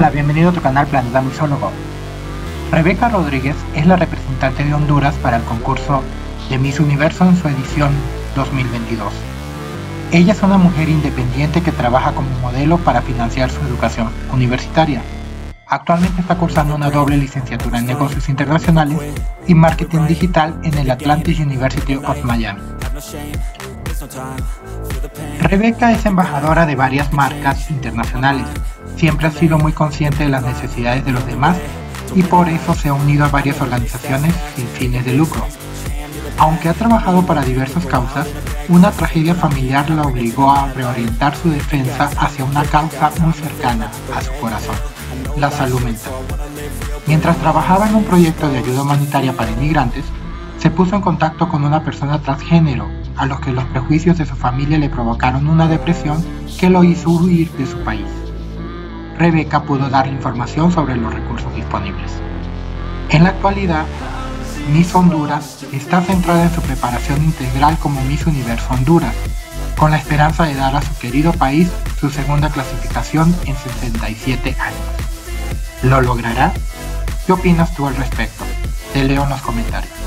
Hola, bienvenido a tu canal Planeta Misólogo. Rebeca Rodríguez es la representante de Honduras para el concurso de Miss Universo en su edición 2022. Ella es una mujer independiente que trabaja como modelo para financiar su educación universitaria. Actualmente está cursando una doble licenciatura en negocios internacionales y marketing digital en el Atlantic University of Miami. Rebeca es embajadora de varias marcas internacionales. Siempre ha sido muy consciente de las necesidades de los demás y por eso se ha unido a varias organizaciones sin fines de lucro. Aunque ha trabajado para diversas causas, una tragedia familiar la obligó a reorientar su defensa hacia una causa muy cercana a su corazón, la salud mental. Mientras trabajaba en un proyecto de ayuda humanitaria para inmigrantes, se puso en contacto con una persona transgénero a los que los prejuicios de su familia le provocaron una depresión que lo hizo huir de su país. Rebeca pudo darle información sobre los recursos disponibles. En la actualidad, Miss Honduras está centrada en su preparación integral como Miss Universo Honduras, con la esperanza de dar a su querido país su segunda clasificación en 67 años. ¿Lo logrará? ¿Qué opinas tú al respecto? Te leo en los comentarios.